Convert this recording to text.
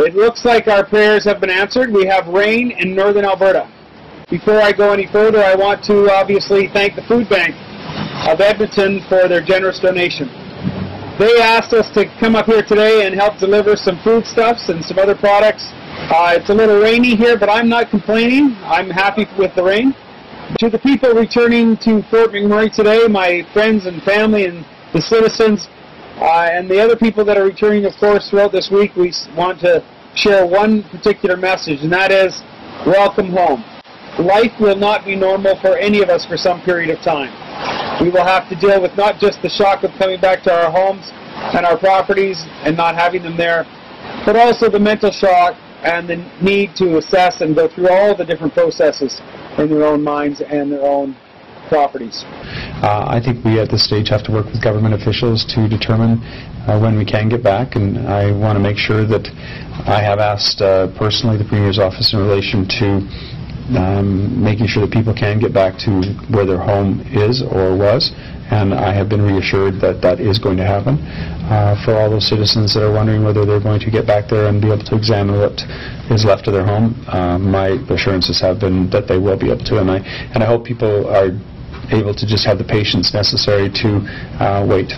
It looks like our prayers have been answered. We have rain in northern Alberta. Before I go any further, I want to obviously thank the Food Bank of Edmonton for their generous donation. They asked us to come up here today and help deliver some foodstuffs and some other products. Uh, it's a little rainy here, but I'm not complaining. I'm happy with the rain. To the people returning to Fort McMurray today, my friends and family and the citizens, uh, and the other people that are returning, of course, throughout this week, we want to share one particular message, and that is welcome home. Life will not be normal for any of us for some period of time. We will have to deal with not just the shock of coming back to our homes and our properties and not having them there, but also the mental shock and the need to assess and go through all the different processes in their own minds and their own properties. Uh, I think we at this stage have to work with government officials to determine uh, when we can get back, and I want to make sure that I have asked uh, personally the Premier's office in relation to um, making sure that people can get back to where their home is or was, and I have been reassured that that is going to happen. Uh, for all those citizens that are wondering whether they're going to get back there and be able to examine what is left of their home, uh, my assurances have been that they will be able to, and I and I hope people are able to just have the patience necessary to uh, wait.